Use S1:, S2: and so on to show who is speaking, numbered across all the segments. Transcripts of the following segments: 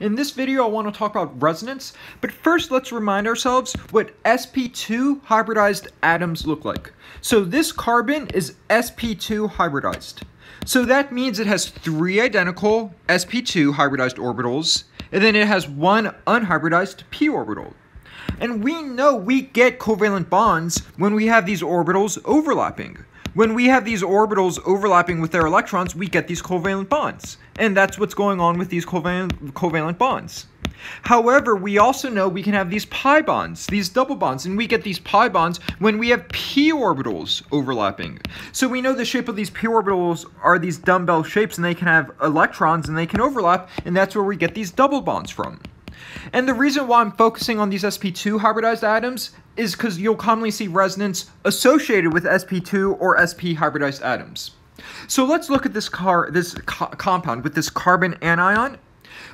S1: In this video I want to talk about resonance, but first let's remind ourselves what sp2 hybridized atoms look like. So this carbon is sp2 hybridized. So that means it has three identical sp2 hybridized orbitals, and then it has one unhybridized p orbital. And we know we get covalent bonds when we have these orbitals overlapping. When we have these orbitals overlapping with their electrons, we get these covalent bonds. And that's what's going on with these covalent, covalent bonds. However, we also know we can have these pi bonds, these double bonds, and we get these pi bonds when we have p orbitals overlapping. So we know the shape of these p orbitals are these dumbbell shapes, and they can have electrons and they can overlap, and that's where we get these double bonds from. And the reason why I'm focusing on these sp2 hybridized atoms is because you'll commonly see resonance associated with sp2 or sp hybridized atoms. So let's look at this car this co compound with this carbon anion.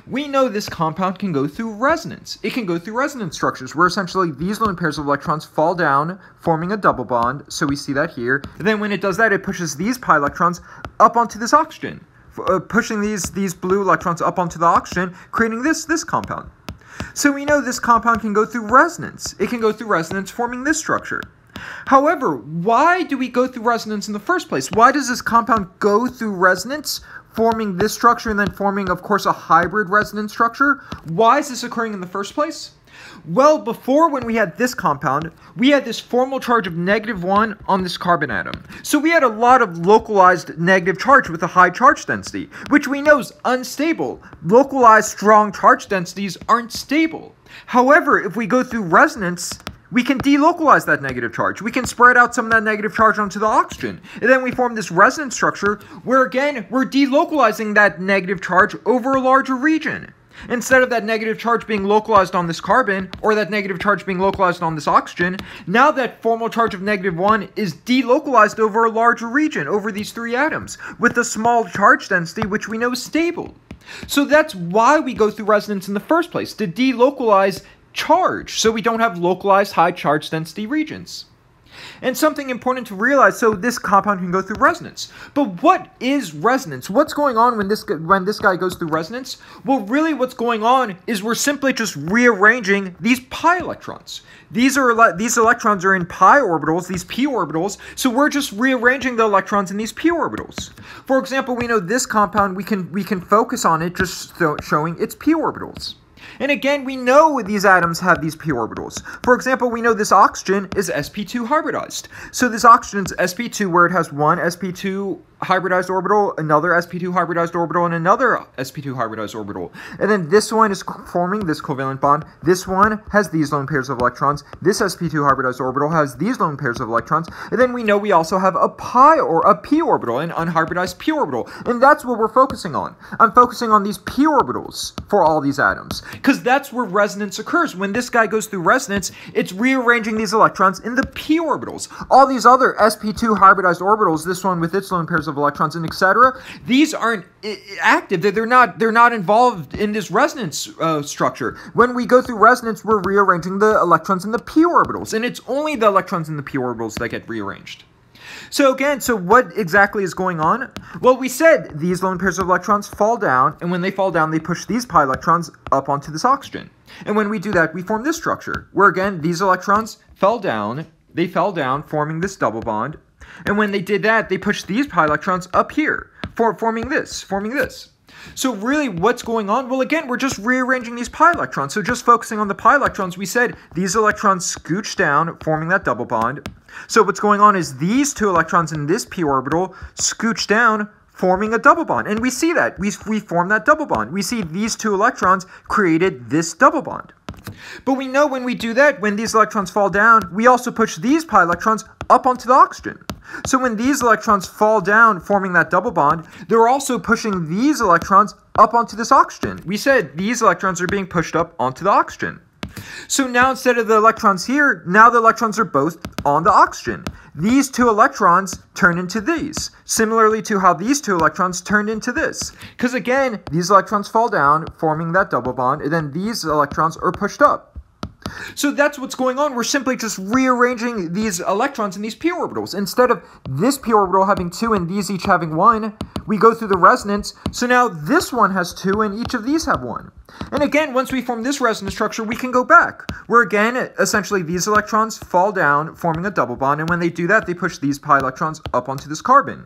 S1: We know this compound can go through resonance. It can go through resonance structures where essentially these lone pairs of electrons fall down, forming a double bond. So we see that here. And then when it does that, it pushes these pi electrons up onto this oxygen, uh, pushing these these blue electrons up onto the oxygen, creating this this compound. So we know this compound can go through resonance. It can go through resonance forming this structure. However, why do we go through resonance in the first place? Why does this compound go through resonance, forming this structure and then forming, of course, a hybrid resonance structure? Why is this occurring in the first place? Well, before when we had this compound, we had this formal charge of negative 1 on this carbon atom. So we had a lot of localized negative charge with a high charge density, which we know is unstable. Localized strong charge densities aren't stable. However, if we go through resonance, we can delocalize that negative charge. We can spread out some of that negative charge onto the oxygen. And then we form this resonance structure where, again, we're delocalizing that negative charge over a larger region. Instead of that negative charge being localized on this carbon, or that negative charge being localized on this oxygen, now that formal charge of negative 1 is delocalized over a larger region, over these three atoms, with a small charge density which we know is stable. So that's why we go through resonance in the first place, to delocalize charge, so we don't have localized high charge density regions. And something important to realize, so this compound can go through resonance. But what is resonance? What's going on when this when this guy goes through resonance? Well, really what's going on is we're simply just rearranging these pi electrons. These are these electrons are in pi orbitals, these p orbitals, so we're just rearranging the electrons in these p orbitals. For example, we know this compound we can we can focus on it just showing its p orbitals. And again, we know these atoms have these p orbitals. For example, we know this oxygen is sp2 hybridized. So this oxygen is sp2 where it has one sp2 hybridized orbital, another sp2 hybridized orbital, and another sp2 hybridized orbital. And then this one is forming this covalent bond. This one has these lone pairs of electrons. This sp2 hybridized orbital has these lone pairs of electrons. And then we know we also have a pi or a p orbital, an unhybridized p orbital. And that's what we're focusing on. I'm focusing on these p orbitals for all these atoms. Because that's where resonance occurs. When this guy goes through resonance, it's rearranging these electrons in the p orbitals. All these other sp2 hybridized orbitals, this one with its lone pairs of electrons and etc. These aren't active. They're not. They're not involved in this resonance uh, structure. When we go through resonance, we're rearranging the electrons in the p orbitals, and it's only the electrons in the p orbitals that get rearranged. So again, so what exactly is going on? Well, we said these lone pairs of electrons fall down, and when they fall down, they push these pi electrons up onto this oxygen. And when we do that, we form this structure, where again, these electrons fell down, they fell down, forming this double bond, and when they did that, they pushed these pi electrons up here, for forming this, forming this. So really, what's going on? Well, again, we're just rearranging these pi electrons. So just focusing on the pi electrons, we said these electrons scooch down, forming that double bond. So what's going on is these two electrons in this p orbital scooch down, forming a double bond. And we see that. We, we form that double bond. We see these two electrons created this double bond. But we know when we do that, when these electrons fall down, we also push these pi electrons up onto the oxygen. So when these electrons fall down, forming that double bond, they're also pushing these electrons up onto this oxygen. We said these electrons are being pushed up onto the oxygen. So now instead of the electrons here, now the electrons are both on the oxygen. These two electrons turn into these, similarly to how these two electrons turned into this. Because again, these electrons fall down, forming that double bond, and then these electrons are pushed up. So that's what's going on. We're simply just rearranging these electrons in these p orbitals. Instead of this p orbital having two and these each having one, we go through the resonance. So now this one has two and each of these have one. And again, once we form this resonance structure, we can go back. Where again, essentially these electrons fall down, forming a double bond. And when they do that, they push these pi electrons up onto this carbon.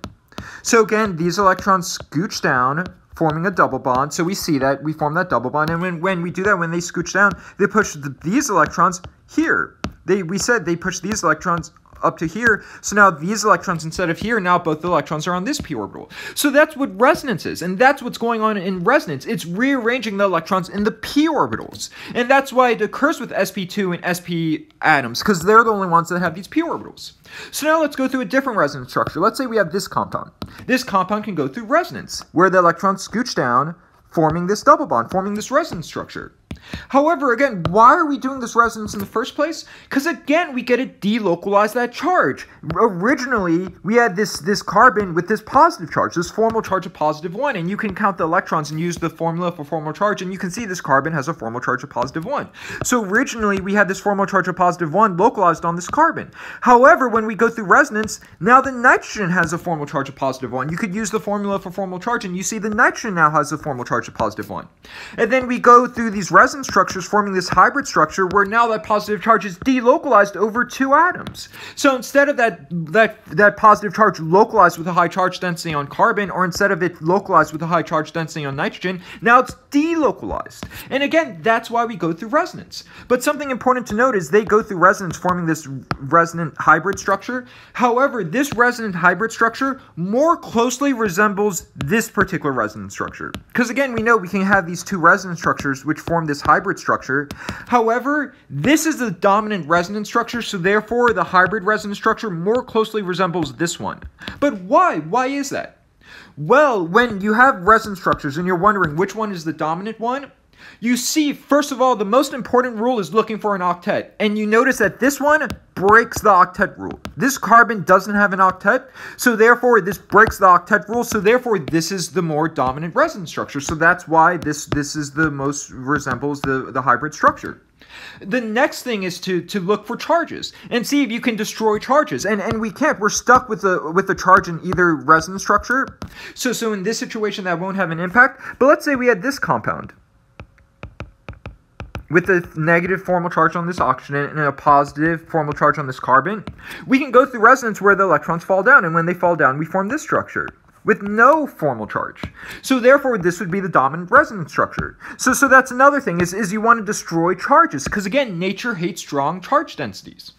S1: So again, these electrons scooch down, forming a double bond. So we see that we form that double bond. And when, when we do that, when they scooch down, they push the, these electrons here. They, we said they push these electrons up to here. So now these electrons, instead of here, now both electrons are on this p orbital. So that's what resonance is, and that's what's going on in resonance. It's rearranging the electrons in the p orbitals. And that's why it occurs with sp2 and sp atoms, because they're the only ones that have these p orbitals. So now let's go through a different resonance structure. Let's say we have this compound. This compound can go through resonance, where the electrons scooch down, forming this double bond, forming this resonance structure. However, again, why are we doing this resonance in the first place? Because again, we get to delocalize that charge. Originally, we had this, this carbon with this positive charge, this formal charge of positive 1, and you can count the electrons and use the formula for formal charge, and you can see this carbon has a formal charge of positive 1. So originally, we had this formal charge of positive 1 localized on this carbon. However, when we go through resonance, now the nitrogen has a formal charge of positive 1. You could use the formula for formal charge, and you see the nitrogen now has a formal charge of positive 1. And then we go through these resonance structures forming this hybrid structure where now that positive charge is delocalized over two atoms. So instead of that, that, that positive charge localized with a high charge density on carbon, or instead of it localized with a high charge density on nitrogen, now it's delocalized. And again, that's why we go through resonance. But something important to note is they go through resonance forming this resonant hybrid structure. However, this resonant hybrid structure more closely resembles this particular resonance structure. Because again, we know we can have these two resonance structures which form this hybrid structure. However, this is the dominant resonance structure, so therefore the hybrid resonance structure more closely resembles this one. But why? Why is that? Well, when you have resonance structures and you're wondering which one is the dominant one, you see, first of all, the most important rule is looking for an octet. And you notice that this one breaks the octet rule. This carbon doesn't have an octet, so therefore this breaks the octet rule, so therefore this is the more dominant resonance structure. So that's why this, this is the most resembles the, the hybrid structure. The next thing is to to look for charges and see if you can destroy charges. And and we can't. We're stuck with the with the charge in either resonance structure. So so in this situation that won't have an impact. But let's say we had this compound with a negative formal charge on this oxygen and a positive formal charge on this carbon, we can go through resonance where the electrons fall down, and when they fall down, we form this structure with no formal charge. So therefore, this would be the dominant resonance structure. So, so that's another thing, is, is you want to destroy charges, because again, nature hates strong charge densities.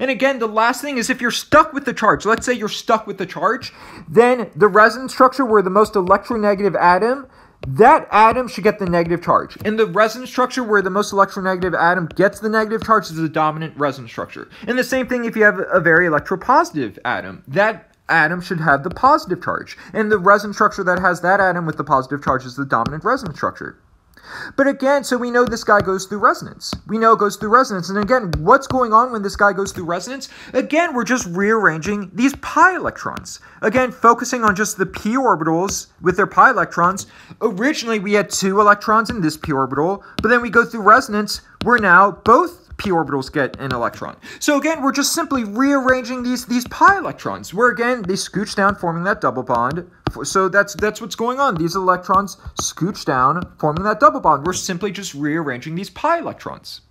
S1: And again, the last thing is if you're stuck with the charge, let's say you're stuck with the charge, then the resonance structure where the most electronegative atom that atom should get the negative charge. In the resonance structure where the most electronegative atom gets the negative charge is the dominant resonance structure. And the same thing if you have a very electropositive atom. That atom should have the positive charge. And the resonance structure that has that atom with the positive charge is the dominant resonance structure. But again, so we know this guy goes through resonance. We know it goes through resonance. And again, what's going on when this guy goes through resonance? Again, we're just rearranging these pi electrons. Again, focusing on just the p orbitals with their pi electrons. Originally, we had two electrons in this p orbital, but then we go through resonance, we're now both p orbitals get an electron. So again, we're just simply rearranging these, these pi electrons, where again, they scooch down, forming that double bond. So that's, that's what's going on. These electrons scooch down, forming that double bond. We're simply just rearranging these pi electrons.